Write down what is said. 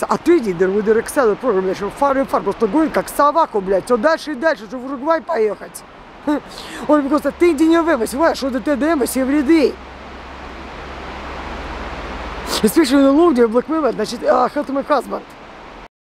А ты, лидер, with блядь, что фар фар, просто гонит как собаку, блядь, все дальше и дальше, чтобы в Уругвай поехать. Хм. Он просто ты не вывозь, вивась, что ты ТДМ, все вреды. Especially in the long day, black women, значит, uh, help to my husband.